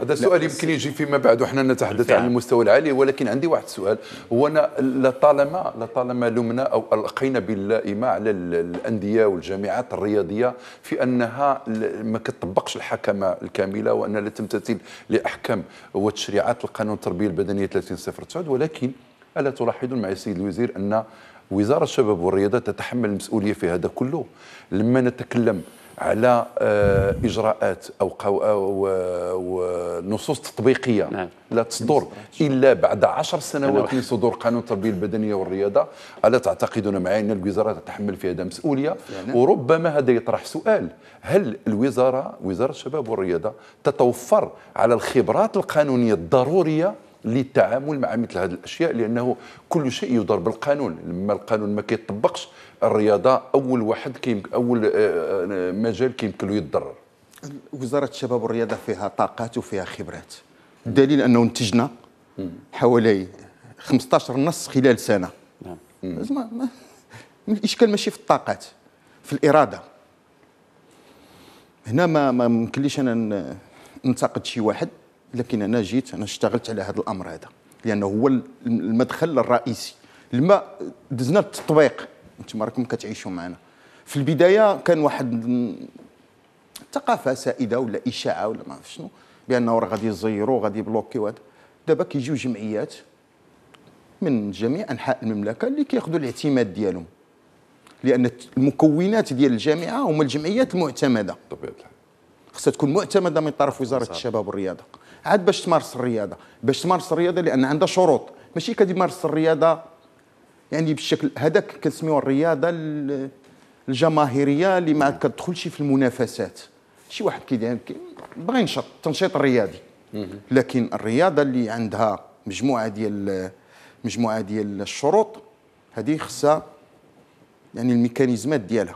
هذا السؤال يمكن يجي فيما بعد وحنا نتحدث عن المستوى العالي ولكن عندي واحد السؤال هو أنا لطالما لطالما لمنا أو ألقينا باللائمة على الأندية والجامعات الرياضية في أنها ما كتطبقش الحكمة الكاملة وانها لا تمتثل لأحكام وتشريعات القانون التربية البدنية 3009 ولكن ألا تلاحظون مع السيد الوزير أن وزارة الشباب والرياضة تتحمل المسؤولية في هذا كله. لما نتكلم على آه، إجراءات أو أو نصوص تطبيقية. نعم. لا تصدر إلا بعد عشر سنوات من صدور قانون التربية البدنية والرياضة. ألا تعتقدون معي أن الوزارة تتحمل في هذا مسؤوليه يعني. وربما هذا يطرح سؤال. هل الوزارة وزارة الشباب والرياضة تتوفر على الخبرات القانونية الضرورية للتعامل مع مثل هذه الأشياء لأنه كل شيء يدار بالقانون. لما القانون ما كيطبقش الرياضة أول واحد كيم أول آه، آه، مجال كيمكن له يتضرر. وزارة الشباب والرياضة فيها طاقات وفيها خبرات. الدليل أنه انتجنا حوالي 15 نص خلال سنة. نعم. الإشكال ماشي في الطاقات في الإرادة. هنا ما ما يمكنليش أنا ننتقد شي واحد. لكن أنا جيت أنا اشتغلت على هذا الأمر هذا لأنه هو المدخل الرئيسي. لما دزنا التطبيق أنتم راكم كتعيشوا معنا. في البداية كان واحد ثقافة سائدة ولا إشاعة ولا ما عرف شنو بأنه راه غادي يزيروا غادي يبلوكي وهذا دابا كيجيو جمعيات من جميع أنحاء المملكة اللي كياخذوا الاعتماد ديالهم. لأن المكونات ديال الجامعة هما الجمعيات المعتمدة. طبيعة الحال. خصها تكون معتمدة من طرف وزارة. الشباب والرياضة. عاد باش تمارس الرياضة. باش تمارس الرياضة لأن عندها شروط. ماشي كتمارس الرياضة يعني بالشكل هذاك كنسميوها الرياضة الجماهيرية اللي ما كتدخلش في المنافسات. شي واحد كيدير بغى ينشط التنشيط الرياضي لكن الرياضة اللي عندها مجموعة ديال مجموعة ديال الشروط هذه خصها يعني الميكانيزمات ديالها.